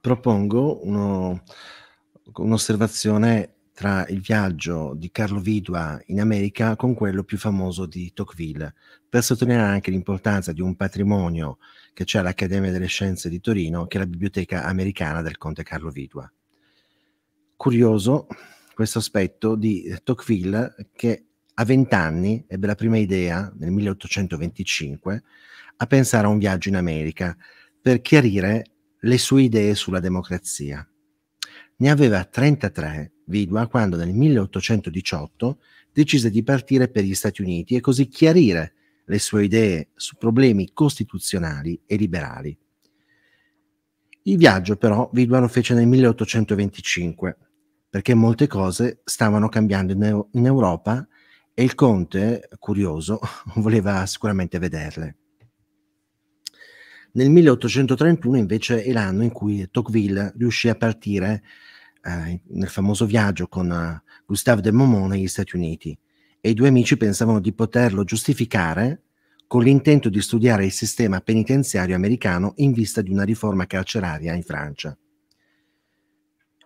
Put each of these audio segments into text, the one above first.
propongo uno, un'osservazione tra il viaggio di Carlo Vidua in America con quello più famoso di Tocqueville, per sottolineare anche l'importanza di un patrimonio che c'è all'Accademia delle Scienze di Torino, che è la Biblioteca Americana del Conte Carlo Vidua. Curioso questo aspetto di Tocqueville che a vent'anni ebbe la prima idea, nel 1825, a pensare a un viaggio in America per chiarire le sue idee sulla democrazia. Ne aveva 33 Vidua quando nel 1818 decise di partire per gli Stati Uniti e così chiarire le sue idee su problemi costituzionali e liberali. Il viaggio però Vidua lo fece nel 1825 perché molte cose stavano cambiando in, Europa e il conte, curioso, voleva sicuramente vederle. Nel 1831 invece è l'anno in cui Tocqueville riuscì a partire eh, nel famoso viaggio con uh, Gustave de Momont negli Stati Uniti e i due amici pensavano di poterlo giustificare con l'intento di studiare il sistema penitenziario americano in vista di una riforma carceraria in Francia.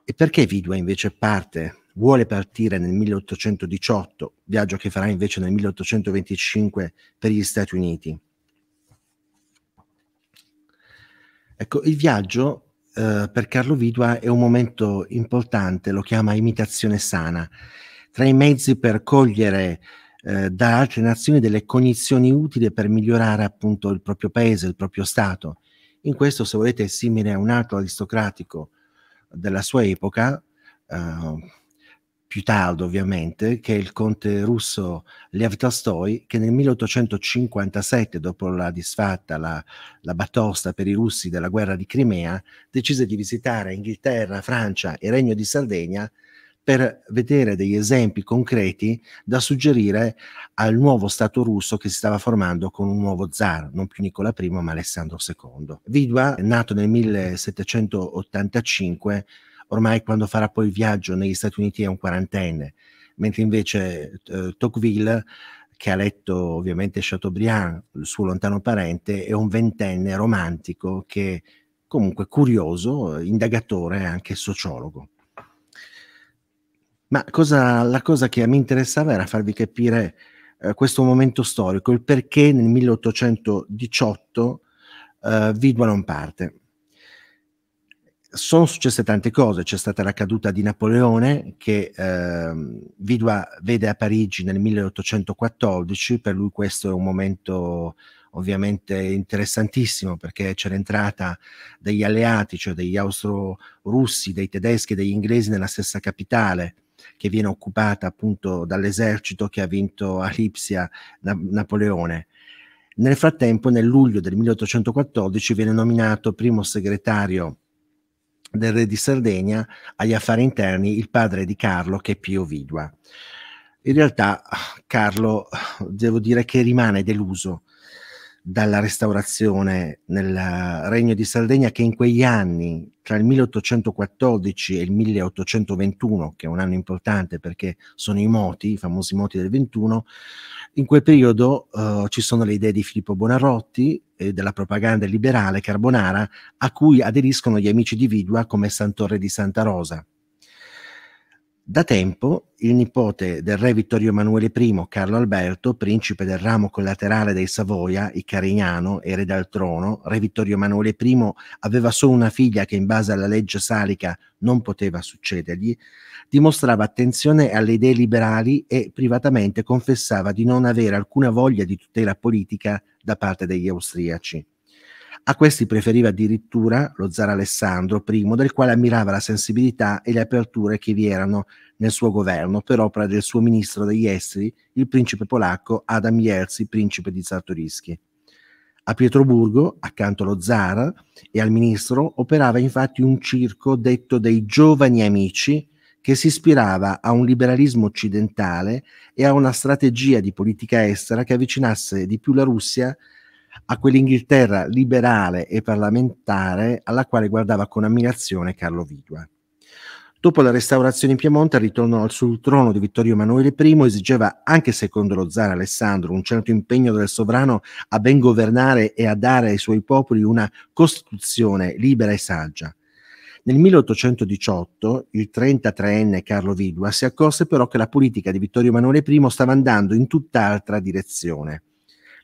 E perché Vidua invece parte, vuole partire nel 1818, viaggio che farà invece nel 1825 per gli Stati Uniti? Ecco, il viaggio eh, per Carlo Vidua è un momento importante, lo chiama imitazione sana, tra i mezzi per cogliere eh, da altre nazioni delle cognizioni utili per migliorare appunto il proprio paese, il proprio Stato. In questo, se volete, è simile a un altro aristocratico della sua epoca, eh, più tardo ovviamente, che è il conte russo Lev Tolstoi, che nel 1857, dopo la disfatta, la, la batosta per i russi della guerra di Crimea, decise di visitare Inghilterra, Francia e Regno di Sardegna per vedere degli esempi concreti da suggerire al nuovo Stato russo che si stava formando con un nuovo zar, non più Nicola I ma Alessandro II. Vidua, nato nel 1785, ormai quando farà poi il viaggio negli Stati Uniti è un quarantenne, mentre invece eh, Tocqueville, che ha letto ovviamente Chateaubriand, il suo lontano parente, è un ventenne romantico che comunque curioso, indagatore e anche sociologo. Ma cosa, la cosa che mi interessava era farvi capire eh, questo momento storico, il perché nel 1818 eh, Vidua non parte sono successe tante cose, c'è stata la caduta di Napoleone che eh, Vidua vede a Parigi nel 1814, per lui questo è un momento ovviamente interessantissimo perché c'è l'entrata degli alleati, cioè degli austro-russi, dei tedeschi e degli inglesi nella stessa capitale che viene occupata appunto dall'esercito che ha vinto a Lipsia na- Napoleone. Nel frattempo, nel luglio del 1814 viene nominato primo segretario del re di Sardegna agli affari interni il padre di Carlo che è Pio Vidua. In realtà Carlo devo dire che rimane deluso dalla restaurazione nel regno di Sardegna che in quegli anni tra il 1814 e il 1821 che è un anno importante perché sono i moti, i famosi moti del 21 in quel periodo uh, ci sono le idee di Filippo Bonarrotti e della propaganda liberale carbonara a cui aderiscono gli amici di Vidua come Sant'Orre di Santa Rosa. Da tempo il nipote del re Vittorio Emanuele I, Carlo Alberto, principe del ramo collaterale dei Savoia, il Carignano, erede al trono, re Vittorio Emanuele I aveva solo una figlia che in base alla legge salica non poteva succedergli, dimostrava attenzione alle idee liberali e privatamente confessava di non avere alcuna voglia di tutela politica da parte degli austriaci. A questi preferiva addirittura lo zar Alessandro I, del quale ammirava la sensibilità e le aperture che vi erano nel suo governo per opera del suo ministro degli esteri, il principe polacco Adam Jerzy, principe di Czartoryski. A Pietroburgo, accanto allo zar e al ministro, operava infatti un circo detto dei giovani amici che si ispirava a un liberalismo occidentale e a una strategia di politica estera che avvicinasse di più la Russia a quell'Inghilterra liberale e parlamentare alla quale guardava con ammirazione Carlo Vidua. Dopo la restaurazione in Piemonte ritornò sul trono di Vittorio Emanuele I, esigeva anche secondo lo zar Alessandro un certo impegno del sovrano a ben governare e a dare ai suoi popoli una Costituzione libera e saggia. Nel 1818 il 33enne Carlo Vidua si accorse però che la politica di Vittorio Emanuele I stava andando in tutt'altra direzione.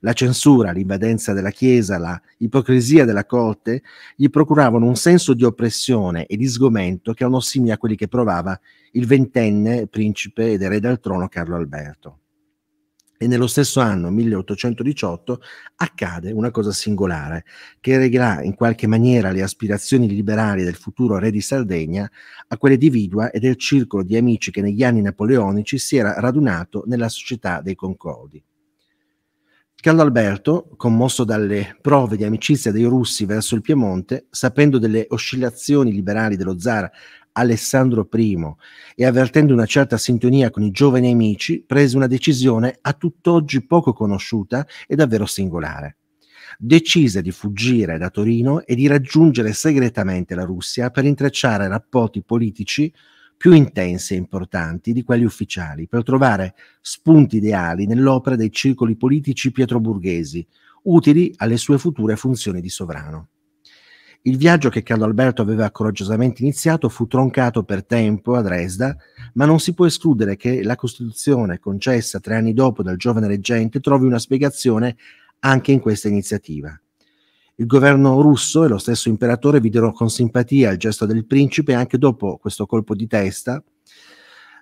La censura, l'invadenza della Chiesa, la ipocrisia della corte gli procuravano un senso di oppressione e di sgomento che erano simili a quelli che provava il ventenne principe ed erede al trono Carlo Alberto. E nello stesso anno, 1818, accade una cosa singolare, che reglerà in qualche maniera le aspirazioni liberali del futuro re di Sardegna a quelle di Vidua e del circolo di amici che negli anni napoleonici si era radunato nella società dei Concordi. Carlo Alberto, commosso dalle prove di amicizia dei russi verso il Piemonte, sapendo delle oscillazioni liberali dello zar Alessandro I e avvertendo una certa sintonia con i giovani amici, prese una decisione a tutt'oggi poco conosciuta e davvero singolare. Decise di fuggire da Torino e di raggiungere segretamente la Russia per intrecciare rapporti politici più intensi e importanti di quelli ufficiali, per trovare spunti ideali nell'opera dei circoli politici pietroburghesi, utili alle sue future funzioni di sovrano. Il viaggio che Carlo Alberto aveva coraggiosamente iniziato fu troncato per tempo a Dresda, ma non si può escludere che la Costituzione concessa tre anni dopo dal giovane reggente trovi una spiegazione anche in questa iniziativa. Il governo russo e lo stesso imperatore videro con simpatia il gesto del principe anche dopo questo colpo di testa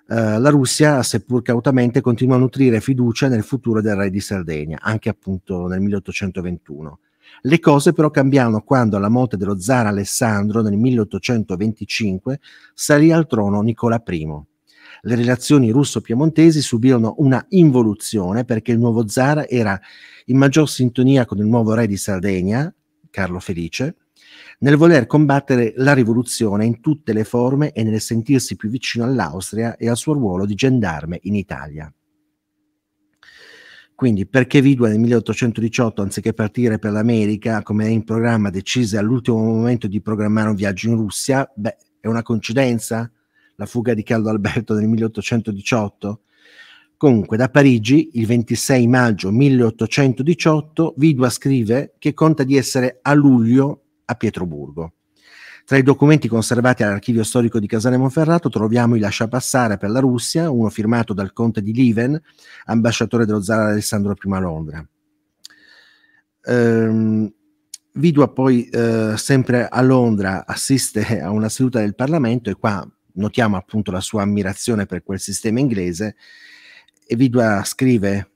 Uh, la Russia, seppur cautamente, continua a nutrire fiducia nel futuro del re di Sardegna, anche appunto nel 1821. Le cose però cambiarono quando alla morte dello zar Alessandro nel 1825 salì al trono Nicola I. Le relazioni russo-piemontesi subirono una involuzione perché il nuovo zar era in maggior sintonia con il nuovo re di Sardegna, Carlo Felice, nel voler combattere la rivoluzione in tutte le forme e nel sentirsi più vicino all'Austria e al suo ruolo di gendarme in Italia. Quindi perché Vidua nel 1818, anziché partire per l'America, come è in programma, decise all'ultimo momento di programmare un viaggio in Russia? Beh, è una coincidenza? La fuga di Carlo Alberto nel 1818? Comunque, da Parigi, il 26 maggio 1818, Vidua scrive che conta di essere a luglio a Pietroburgo. Tra i documenti conservati all'archivio storico di Casale Monferrato troviamo il lasciapassare per la Russia, uno firmato dal conte di Lieven, ambasciatore dello zar Alessandro I a Londra. Ehm, Vidua poi eh, sempre a Londra assiste a una seduta del Parlamento e qua notiamo appunto la sua ammirazione per quel sistema inglese e Vidua scrive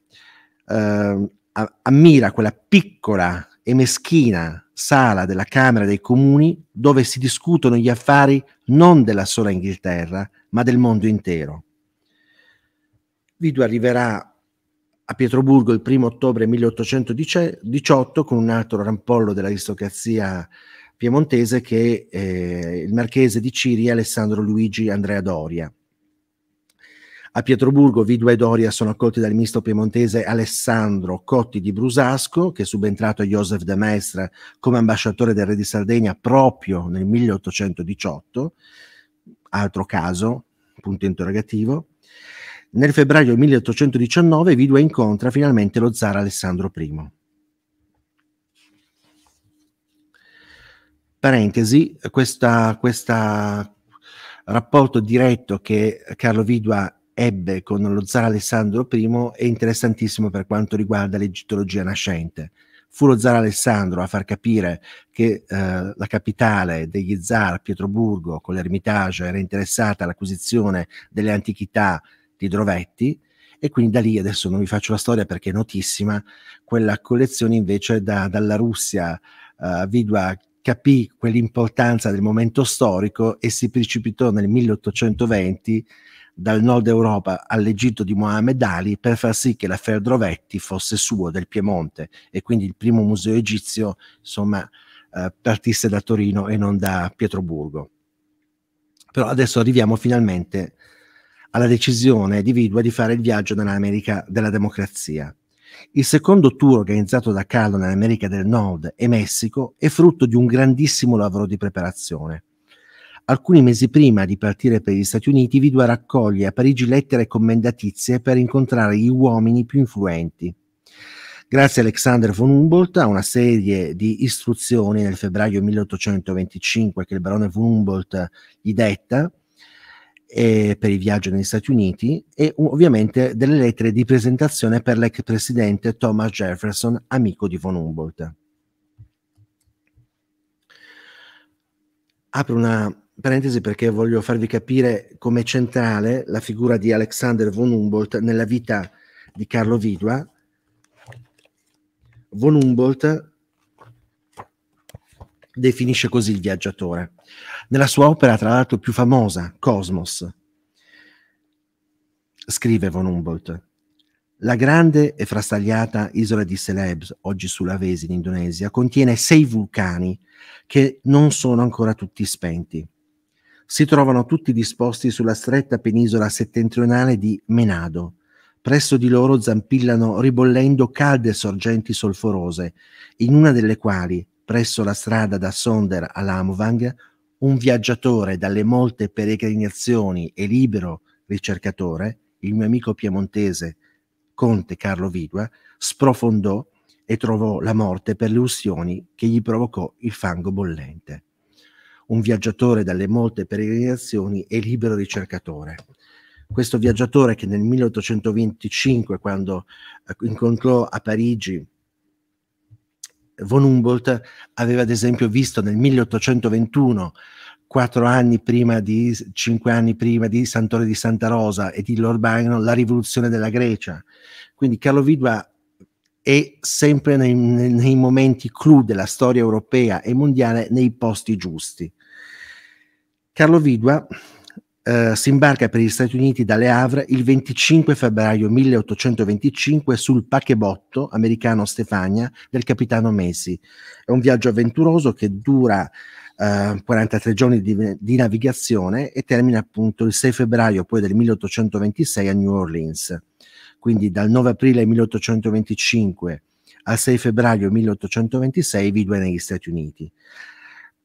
eh, ammira quella piccola e meschina sala della Camera dei Comuni dove si discutono gli affari non della sola Inghilterra, ma del mondo intero. Vidu arriverà a Pietroburgo il 1 ottobre 1818 con un altro rampollo dell'aristocrazia piemontese che è eh, il marchese di Ciri Alessandro Luigi Andrea Doria. A Pietroburgo Vidua e Doria sono accolti dal ministro piemontese Alessandro Cotti di Brusasco, che è subentrato a Joseph de Maistre come ambasciatore del re di Sardegna proprio nel 1818. Altro caso, punto interrogativo. Nel febbraio 1819 Vidua incontra finalmente lo zar Alessandro I. Parentesi, questo rapporto diretto che Carlo Vidua ebbe con lo zar Alessandro I è interessantissimo per quanto riguarda l'egittologia nascente. Fu lo zar Alessandro a far capire che eh, la capitale degli zar, Pietroburgo, con l'Ermitage, era interessata all'acquisizione delle antichità di Drovetti e quindi da lì, adesso non vi faccio la storia perché è notissima, quella collezione invece da, dalla Russia uh, Vidua capì quell'importanza del momento storico e si precipitò nel 1820 dal nord Europa all'Egitto di Mohammed Ali per far sì che la Ferdrovetti fosse suo del Piemonte e quindi il primo museo egizio insomma eh, partisse da Torino e non da Pietroburgo. Però adesso arriviamo finalmente alla decisione di Vidua di fare il viaggio nell'America della democrazia. Il secondo tour organizzato da Carlo nell'America del Nord e Messico è frutto di un grandissimo lavoro di preparazione. Alcuni mesi prima di partire per gli Stati Uniti, Vidua raccoglie a Parigi lettere commendatizie per incontrare gli uomini più influenti. Grazie a Alexander von Humboldt a una serie di istruzioni nel febbraio 1825 che il barone von Humboldt gli detta eh, per il viaggio negli Stati Uniti e ovviamente delle lettere di presentazione per l'ex presidente Thomas Jefferson, amico di von Humboldt. Apro una parentesi perché voglio farvi capire com'è centrale la figura di Alexander von Humboldt nella vita di Carlo Vidua. Von Humboldt definisce così il viaggiatore. Nella sua opera, tra l'altro più famosa, Cosmos, scrive von Humboldt, la grande e frastagliata isola di Celebes, oggi Sulawesi in Indonesia, contiene sei vulcani che non sono ancora tutti spenti. Si trovano tutti disposti sulla stretta penisola settentrionale di Menado. Presso di loro zampillano ribollendo calde sorgenti solforose, in una delle quali, presso la strada da Sonder a Lamvang, un viaggiatore dalle molte peregrinazioni e libero ricercatore, il mio amico piemontese conte Carlo Vidua, sprofondò e trovò la morte per le ustioni che gli provocò il fango bollente. Un viaggiatore dalle molte peregrinazioni e libero ricercatore. Questo viaggiatore che nel 1825, quando eh, incontrò a Parigi von Humboldt, aveva ad esempio visto nel 1821 quattro anni prima di, cinque anni prima di Santore di Santa Rosa e di Lord Byron, la rivoluzione della Grecia. Quindi Carlo Vidua è sempre nei, nei momenti clou della storia europea e mondiale nei posti giusti. Carlo Vidua eh, si imbarca per gli Stati Uniti dalle Havre il 25 febbraio 1825 sul paquebotto americano Stefania del capitano Messi. È un viaggio avventuroso che dura 43 eh, giorni di, di, navigazione e termina appunto il 6 febbraio poi del 1826 a New Orleans. Quindi dal 9 aprile 1825 al 6 febbraio 1826 Vidua negli Stati Uniti.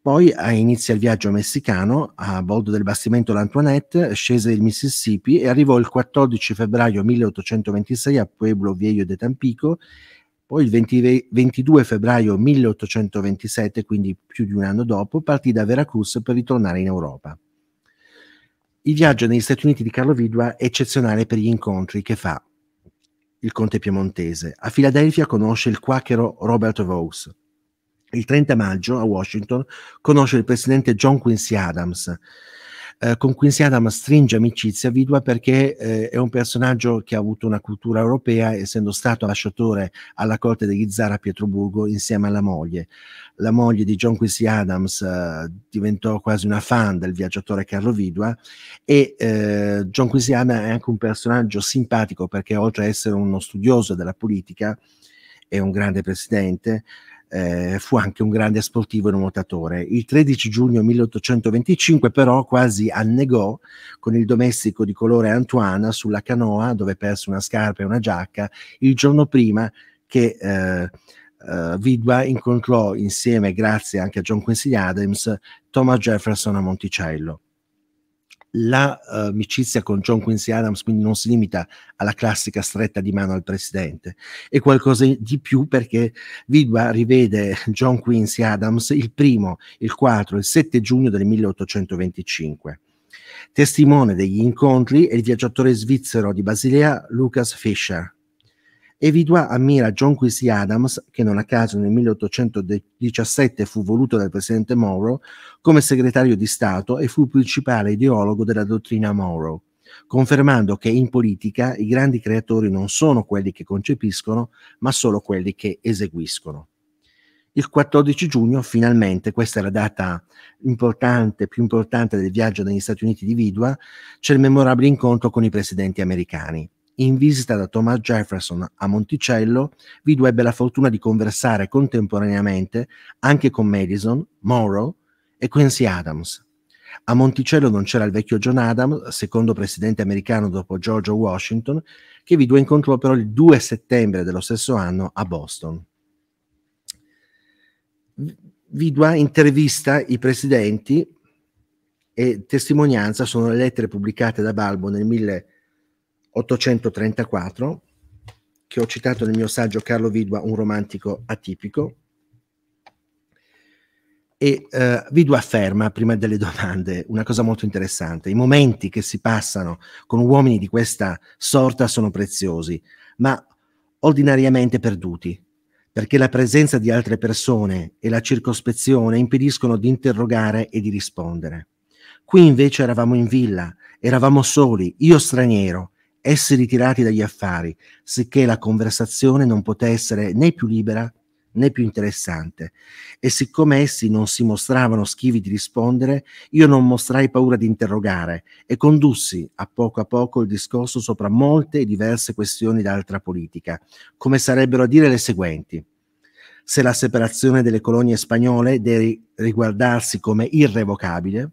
Poi inizia il viaggio messicano a bordo del bastimento L'Antoinette, scese il Mississippi e arrivò il 14 febbraio 1826 a Pueblo Viejo de Tampico poi il 20, 22 febbraio 1827, quindi più di un anno dopo, partì da Veracruz per ritornare in Europa. Il viaggio negli Stati Uniti di Carlo Vidua è eccezionale per gli incontri che fa il conte piemontese. A Filadelfia conosce il quacchero Robert Vaux. Il 30 maggio a Washington conosce il presidente John Quincy Adams eh, con Quincy Adams stringe amicizia Vidua perché eh, è un personaggio che ha avuto una cultura europea, essendo stato ambasciatore alla corte degli zar a Pietroburgo insieme alla moglie. La moglie di John Quincy Adams eh, diventò quasi una fan del viaggiatore Carlo Vidua e eh, John Quincy Adams è anche un personaggio simpatico perché oltre a essere uno studioso della politica, è un grande presidente, eh, fu anche un grande sportivo e nuotatore. Il 13 giugno 1825 però quasi annegò con il domestico di colore Antoine sulla canoa dove perse una scarpa e una giacca il giorno prima che eh, Uh, Vidua incontrò insieme, grazie anche a John Quincy Adams, Thomas Jefferson a Monticello l'amicizia uh, con John Quincy Adams quindi non si limita alla classica stretta di mano al presidente, è qualcosa di più perché Vidua rivede John Quincy Adams il primo, il 4, il 7 giugno del 1825. Testimone degli incontri è il viaggiatore svizzero di Basilea Lucas Fischer, Evidua ammira John Quincy Adams, che non a caso nel 1817 fu voluto dal presidente Monroe come segretario di Stato e fu il principale ideologo della dottrina Monroe, confermando che in politica i grandi creatori non sono quelli che concepiscono, ma solo quelli che eseguiscono. Il 14 giugno, finalmente, questa è la data importante, più importante del viaggio negli Stati Uniti di Vidua, c'è il memorabile incontro con i presidenti americani in visita da Thomas Jefferson a Monticello, Vidu ebbe la fortuna di conversare contemporaneamente anche con Madison, Monroe e Quincy Adams. A Monticello non c'era il vecchio John Adams, secondo presidente americano dopo George Washington, che Vidu incontrò però il 2 settembre dello stesso anno a Boston. Vidua intervista i presidenti e testimonianza sono le lettere pubblicate da Balbo nel 1834 che ho citato nel mio saggio Carlo Vidua, un romantico atipico. E eh, Vidua afferma, prima delle domande, una cosa molto interessante. I momenti che si passano con uomini di questa sorta sono preziosi, ma ordinariamente perduti, perché la presenza di altre persone e la circospezione impediscono di interrogare e di rispondere. Qui invece eravamo in villa, eravamo soli, io straniero, essi ritirati dagli affari, sicché la conversazione non poté essere né più libera né più interessante. E siccome essi non si mostravano schivi di rispondere, io non mostrai paura di interrogare e condussi a poco a poco il discorso sopra molte e diverse questioni d'altra politica, come sarebbero a dire le seguenti. Se la separazione delle colonie spagnole deve riguardarsi come irrevocabile,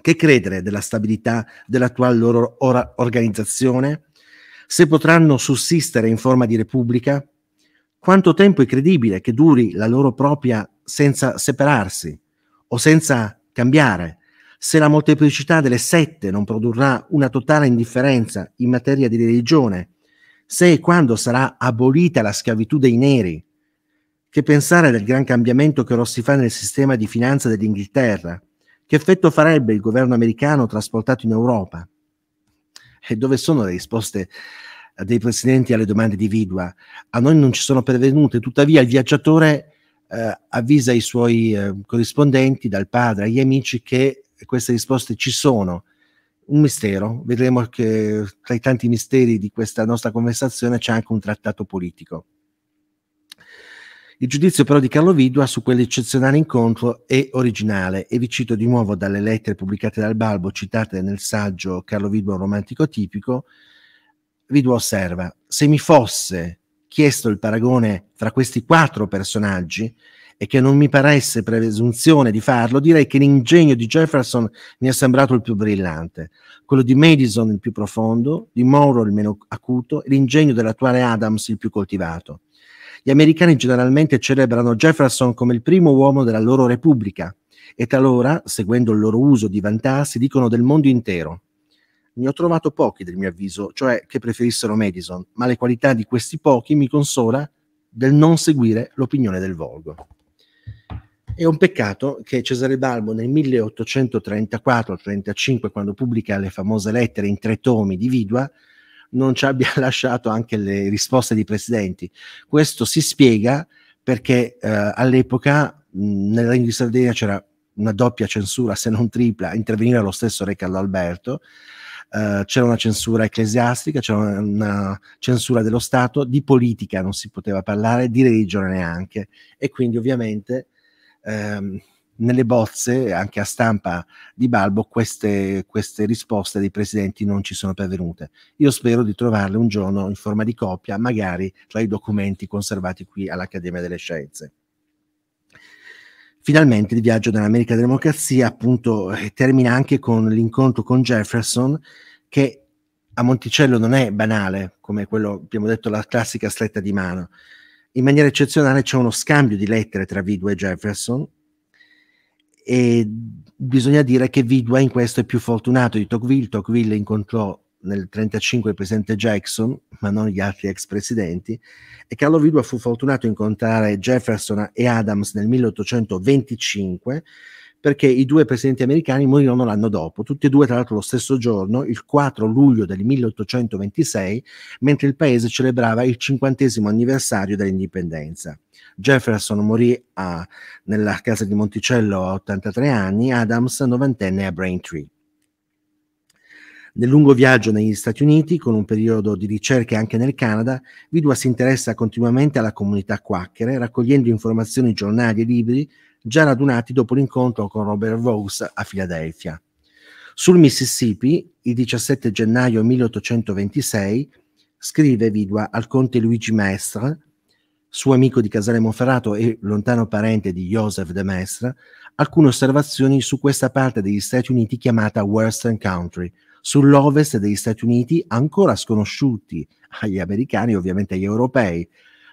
che credere della stabilità dell'attuale loro organizzazione? Se potranno sussistere in forma di repubblica? Quanto tempo è credibile che duri la loro propria senza separarsi o senza cambiare? Se la molteplicità delle sette non produrrà una totale indifferenza in materia di religione? Se e quando sarà abolita la schiavitù dei neri? Che pensare del gran cambiamento che ora si fa nel sistema di finanza dell'Inghilterra? Che effetto farebbe il governo americano trasportato in Europa? E dove sono le risposte eh, dei presidenti alle domande di Vidua? A noi non ci sono pervenute, tuttavia il viaggiatore eh, avvisa i suoi eh, corrispondenti, dal padre agli amici, che queste risposte ci sono. Un mistero, vedremo che tra i tanti misteri di questa nostra conversazione c'è anche un trattato politico. Il giudizio però di Carlo Vidua su quell'eccezionale incontro è originale e vi cito di nuovo dalle lettere pubblicate dal Balbo citate nel saggio Carlo Vidua un romantico tipico. Vidua osserva, se mi fosse chiesto il paragone fra questi quattro personaggi e che non mi paresse presunzione di farlo, direi che l'ingegno di Jefferson mi è sembrato il più brillante, quello di Madison il più profondo, di Monroe il meno acuto e l'ingegno dell'attuale Adams il più coltivato. Gli americani generalmente celebrano Jefferson come il primo uomo della loro repubblica e talora, seguendo il loro uso di vantarsi, dicono del mondo intero. Ne ho trovato pochi del mio avviso, cioè che preferissero Madison, ma le qualità di questi pochi mi consola del non seguire l'opinione del volgo. È un peccato che Cesare Balbo nel 1834-35, quando pubblica le famose lettere in tre tomi di Vidua, non ci abbia lasciato anche le risposte dei presidenti. Questo si spiega perché eh, all'epoca nel Regno di Sardegna c'era una doppia censura, se non tripla, interveniva lo stesso re Carlo Alberto, uh, c'era una censura ecclesiastica, c'era una, una, censura dello Stato, di politica non si poteva parlare, di religione neanche, e quindi ovviamente um, nelle bozze, anche a stampa di Balbo, queste, queste, risposte dei presidenti non ci sono pervenute. Io spero di trovarle un giorno in forma di copia, magari tra i documenti conservati qui all'Accademia delle Scienze. Finalmente il viaggio nell'America della democrazia appunto eh, termina anche con l'incontro con Jefferson che a Monticello non è banale, come quello, abbiamo detto, la classica stretta di mano. In maniera eccezionale c'è uno scambio di lettere tra Vidua e Jefferson, e bisogna dire che Vidua in questo è più fortunato di Tocqueville. Tocqueville incontrò nel 1935 il presidente Jackson, ma non gli altri ex presidenti, e Carlo Vidua fu fortunato a incontrare Jefferson e Adams nel 1825 perché i due presidenti americani morirono l'anno dopo, tutti e due tra l'altro lo stesso giorno, il 4 luglio del 1826, mentre il paese celebrava il cinquantesimo anniversario dell'indipendenza. Jefferson morì a, nella casa di Monticello a 83 anni, Adams novantenne a Braintree. Nel lungo viaggio negli Stati Uniti, con un periodo di ricerche anche nel Canada, Vidua si interessa continuamente alla comunità quacchera, raccogliendo informazioni, giornali e libri già radunati dopo l'incontro con Robert Vaux a Filadelfia. Sul Mississippi, il 17 gennaio 1826, scrive Vidua al conte Luigi Mestre, suo amico di Casale Monferrato e lontano parente di Joseph de Maistre, alcune osservazioni su questa parte degli Stati Uniti chiamata Western Country, sull'ovest degli Stati Uniti ancora sconosciuti agli americani e ovviamente agli europei,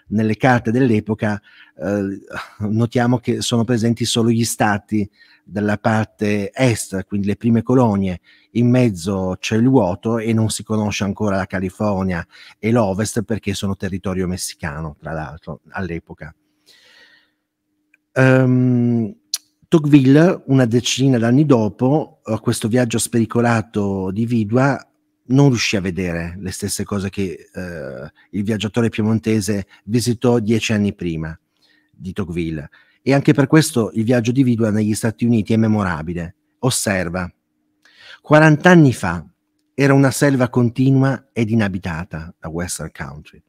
nelle carte dell'epoca eh, notiamo che sono presenti solo gli stati della parte est, quindi le prime colonie, in mezzo c'è il vuoto e non si conosce ancora la California e l'ovest perché sono territorio messicano, tra l'altro, all'epoca. Um, Tocqueville, una decina d'anni dopo, questo viaggio spericolato di Vidua, non riuscì a vedere le stesse cose che eh, il viaggiatore piemontese visitò dieci anni prima di Tocqueville. E anche per questo il viaggio di Vidua negli Stati Uniti è memorabile. Osserva, 40 anni fa era una selva continua ed inabitata la Western Country.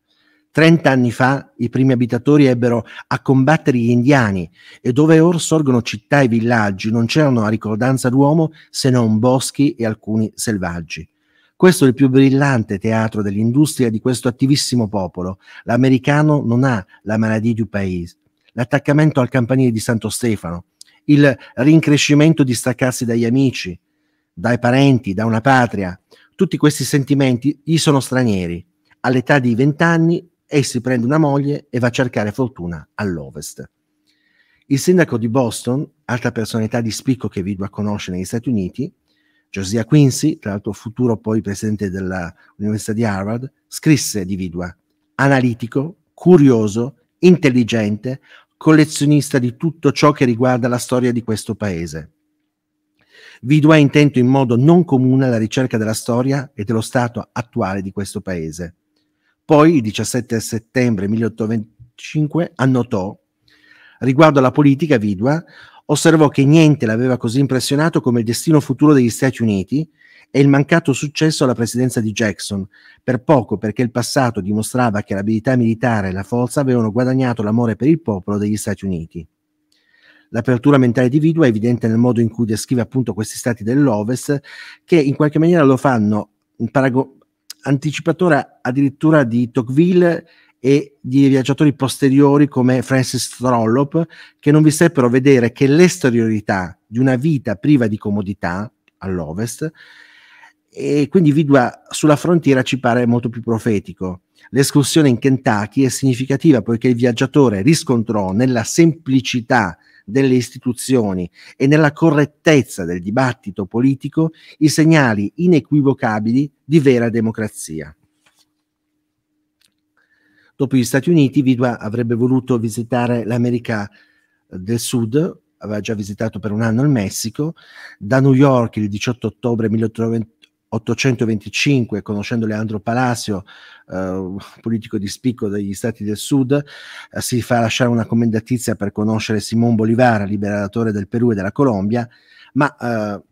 30 anni fa i primi abitatori ebbero a combattere gli indiani e dove ora sorgono città e villaggi non c'erano a ricordanza d'uomo se non boschi e alcuni selvaggi. Questo è il più brillante teatro dell'industria di questo attivissimo popolo. L'americano non ha la maladie du pays, l'attaccamento al campanile di Santo Stefano, il rincrescimento di staccarsi dagli amici, dai parenti, da una patria. Tutti questi sentimenti gli sono stranieri. All'età di vent'anni essi prende una moglie e va a cercare fortuna all'ovest. Il sindaco di Boston, altra personalità di spicco che Vidua conosce negli Stati Uniti, Josiah Quincy, tra l'altro futuro poi presidente dell'Università di Harvard, scrisse di Vidua, analitico, curioso, intelligente, collezionista di tutto ciò che riguarda la storia di questo paese. Vidua è intento in modo non comune alla ricerca della storia e dello stato attuale di questo paese. Poi, il 17 settembre 1825, annotò, riguardo alla politica, Vidua osservò che niente l'aveva così impressionato come il destino futuro degli Stati Uniti e il mancato successo alla presidenza di Jackson, per poco perché il passato dimostrava che l'abilità militare e la forza avevano guadagnato l'amore per il popolo degli Stati Uniti. L'apertura mentale di Vidua è evidente nel modo in cui descrive appunto questi stati dell'Ovest, che in qualche maniera lo fanno in parago- anticipatore addirittura di Tocqueville e di viaggiatori posteriori come Francis Trollope, che non vi seppero vedere che l'esteriorità di una vita priva di comodità all'ovest, e quindi Vidua sulla frontiera ci pare molto più profetico. L'escursione in Kentucky è significativa poiché il viaggiatore riscontrò nella semplicità delle istituzioni e nella correttezza del dibattito politico i segnali inequivocabili di vera democrazia. Dopo gli Stati Uniti, Vidua avrebbe voluto visitare l'America del Sud, aveva già visitato per un anno il Messico, da New York il 18 ottobre 1825, conoscendo Leandro Palacio, eh, politico di spicco degli Stati del Sud, eh, si fa lasciare una commendatizia per conoscere Simón Bolívar, liberatore del Perù e della Colombia, ma eh,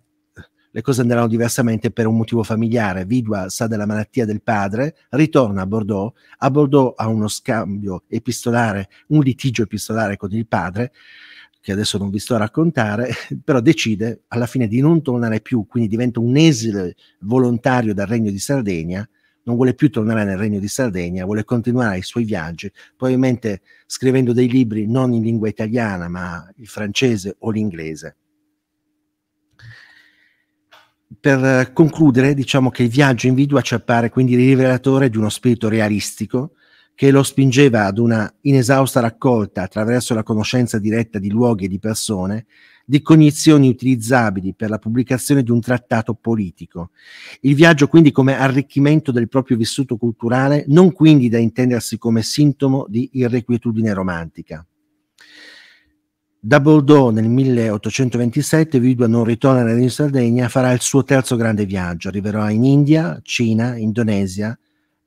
le cose andranno diversamente per un motivo familiare. Vidua sa della malattia del padre, ritorna a Bordeaux, a Bordeaux ha uno scambio epistolare, un litigio epistolare con il padre, che adesso non vi sto a raccontare, però decide alla fine di non tornare più, quindi diventa un esile volontario dal Regno di Sardegna, non vuole più tornare nel Regno di Sardegna, vuole continuare i suoi viaggi, probabilmente scrivendo dei libri non in lingua italiana, ma il francese o l'inglese per concludere, diciamo che il viaggio in Vidua ci appare quindi rivelatore di uno spirito realistico che lo spingeva ad una inesausta raccolta attraverso la conoscenza diretta di luoghi e di persone, di cognizioni utilizzabili per la pubblicazione di un trattato politico. Il viaggio quindi come arricchimento del proprio vissuto culturale, non quindi da intendersi come sintomo di irrequietudine romantica. Da Bordeaux nel 1827 Vidua non ritorna in Sardegna, farà il suo terzo grande viaggio, arriverà in India, Cina, Indonesia,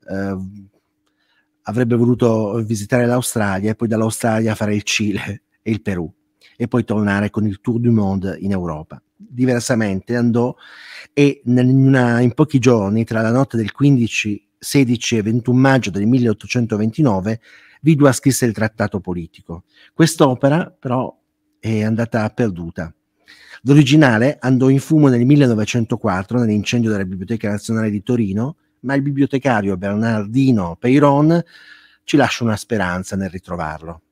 eh, avrebbe voluto visitare l'Australia e poi dall'Australia fare il Cile e il Perù e poi tornare con il Tour du Monde in Europa. Diversamente andò e una, in pochi giorni, tra la notte del 15, 16 e 21 maggio del 1829, Vidua scrisse il trattato politico. Quest'opera, però, è andata perduta. L'originale andò in fumo nel 1904 nell'incendio della Biblioteca Nazionale di Torino, ma il bibliotecario Bernardino Peyron ci lascia una speranza nel ritrovarlo.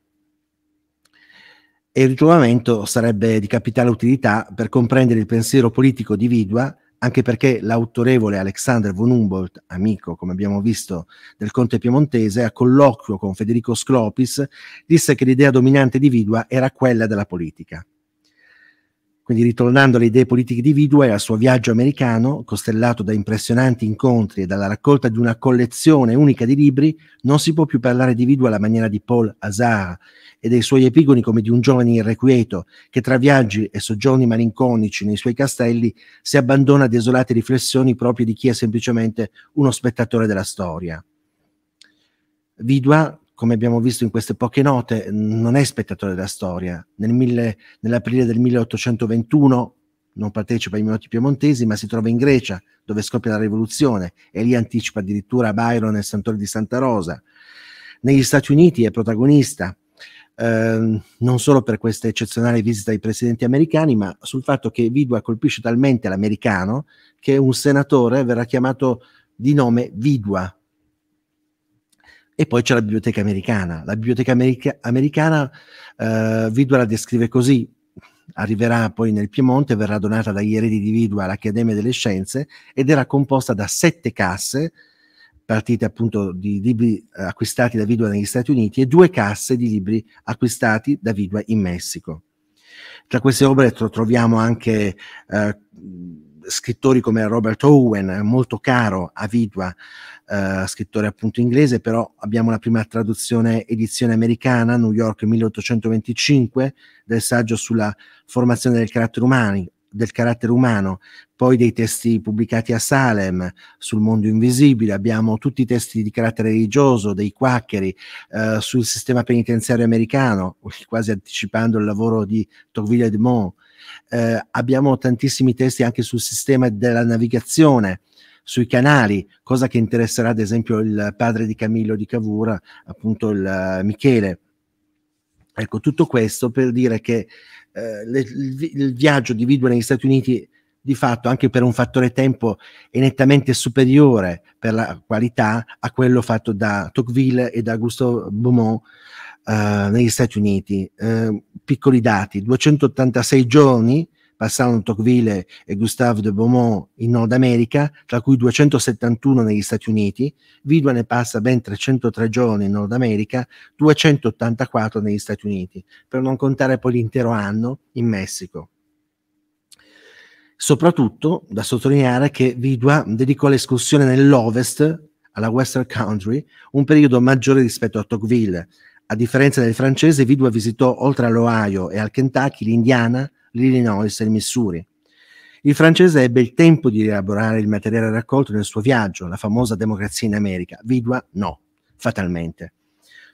E il ritrovamento sarebbe di capitale utilità per comprendere il pensiero politico di Vidua anche perché l'autorevole Alexander von Humboldt, amico, come abbiamo visto, del conte piemontese, a colloquio con Federico Sclopis, disse che l'idea dominante di Vidua era quella della politica. Quindi ritornando alle idee politiche di Vidua e al suo viaggio americano, costellato da impressionanti incontri e dalla raccolta di una collezione unica di libri, non si può più parlare di Vidua alla maniera di Paul Hazard e dei suoi epigoni come di un giovane irrequieto che tra viaggi e soggiorni malinconici nei suoi castelli si abbandona a desolate riflessioni proprie di chi è semplicemente uno spettatore della storia. Vidua, come abbiamo visto in queste poche note, non è spettatore della storia. Nel mille, nell'aprile del 1821 non partecipa ai minuti piemontesi, ma si trova in Grecia, dove scoppia la rivoluzione, e lì anticipa addirittura Byron e Santoro di Santa Rosa. Negli Stati Uniti è protagonista, Ehm, non solo per questa eccezionale visita ai presidenti americani, ma sul fatto che Vidua colpisce talmente l'americano che un senatore verrà chiamato di nome Vidua. E poi c'è la biblioteca americana. La biblioteca america- americana, eh, Vidua la descrive così, arriverà poi nel Piemonte, verrà donata dagli eredi di Vidua all'Accademia delle Scienze ed era composta da sette casse partite appunto di libri eh, acquistati da Vidua negli Stati Uniti e due casse di libri acquistati da Vidua in Messico. Tra queste opere troviamo anche eh, scrittori come Robert Owen, molto caro a Vidua, eh, scrittore appunto inglese, però abbiamo la prima traduzione edizione americana, New York 1825, del saggio sulla formazione del carattere umano, del carattere umano, poi dei testi pubblicati a Salem sul mondo invisibile, abbiamo tutti i testi di carattere religioso dei quaccheri eh, sul sistema penitenziario americano, quasi anticipando il lavoro di Tocqueville Edmond. Eh, abbiamo tantissimi testi anche sul sistema della navigazione, sui canali, cosa che interesserà ad esempio il padre di Camillo di Cavour, appunto il uh, Michele. Ecco, tutto questo per dire che eh, le, il, il, viaggio di Vidua negli Stati Uniti di fatto anche per un fattore tempo è nettamente superiore per la qualità a quello fatto da Tocqueville e da Augusto Beaumont eh, negli Stati Uniti. Eh, piccoli dati, 286 giorni passarono Tocqueville e Gustave de Beaumont in Nord America, tra cui 271 negli Stati Uniti, Vidua ne passa ben 303 giorni in Nord America, 284 negli Stati Uniti, per non contare poi l'intero anno in Messico. Soprattutto da sottolineare che Vidua dedicò l'escursione nell'Ovest, alla Western Country, un periodo maggiore rispetto a Tocqueville. A differenza del francese, Vidua visitò oltre all'Ohio e al Kentucky l'Indiana, l'Illinois e il Missouri. Il francese ebbe il tempo di rielaborare il materiale raccolto nel suo viaggio, la famosa democrazia in America. Vidua no, fatalmente.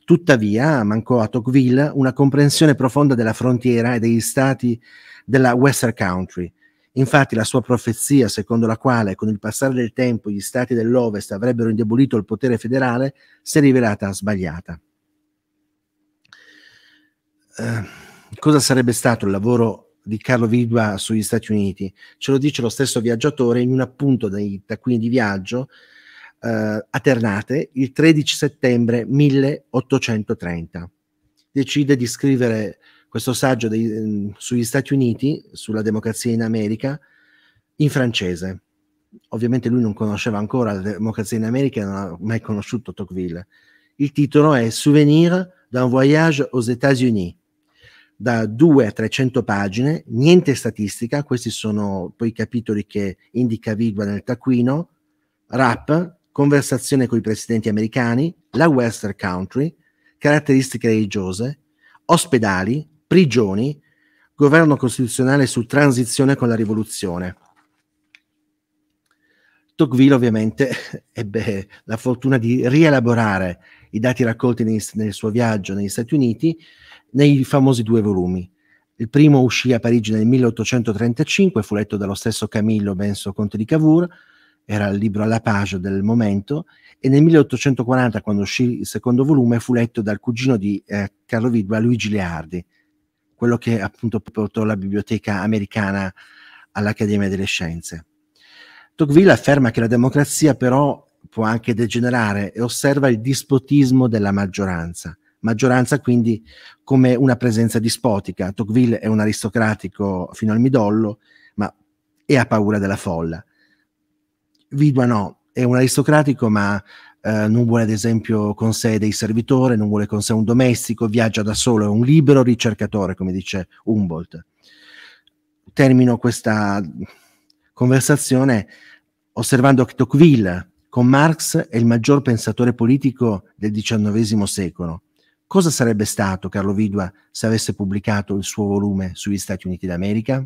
Tuttavia mancò a Tocqueville una comprensione profonda della frontiera e degli stati della Western Country. Infatti la sua profezia, secondo la quale con il passare del tempo gli stati dell'Ovest avrebbero indebolito il potere federale, si è rivelata sbagliata. Uh, cosa sarebbe stato il lavoro di Carlo Vidua sugli Stati Uniti. Ce lo dice lo stesso viaggiatore in un appunto dei taccuini di viaggio eh, a Ternate il 13 settembre 1830. Decide di scrivere questo saggio dei, eh, sugli Stati Uniti, sulla democrazia in America, in francese. Ovviamente lui non conosceva ancora la democrazia in America e non ha mai conosciuto Tocqueville. Il titolo è Souvenir d'un voyage aux États-Unis da 2 a 300 pagine, niente statistica, questi sono poi i capitoli che indica Vigua nel taccuino, rap, conversazione con i presidenti americani, la Western Country, caratteristiche religiose, ospedali, prigioni, governo costituzionale su transizione con la rivoluzione. Tocqueville ovviamente ebbe la fortuna di rielaborare i dati raccolti nel, nel suo viaggio negli Stati Uniti nei famosi due volumi. Il primo uscì a Parigi nel 1835, fu letto dallo stesso Camillo Benso Conte di Cavour, era il libro alla page del momento, e nel 1840, quando uscì il secondo volume, fu letto dal cugino di eh, Carlo Vidua, Luigi Leardi, quello che appunto portò la biblioteca americana all'Accademia delle Scienze. Tocqueville afferma che la democrazia però può anche degenerare e osserva il dispotismo della maggioranza maggioranza quindi come una presenza dispotica. Tocqueville è un aristocratico fino al midollo, ma e ha paura della folla. Vidua no, è un aristocratico ma eh, non vuole ad esempio con sé dei servitori, non vuole con sé un domestico, viaggia da solo, è un libero ricercatore, come dice Humboldt. Termino questa conversazione osservando che Tocqueville, con Marx, è il maggior pensatore politico del XIX secolo. Cosa sarebbe stato Carlo Vidua se avesse pubblicato il suo volume sugli Stati Uniti d'America?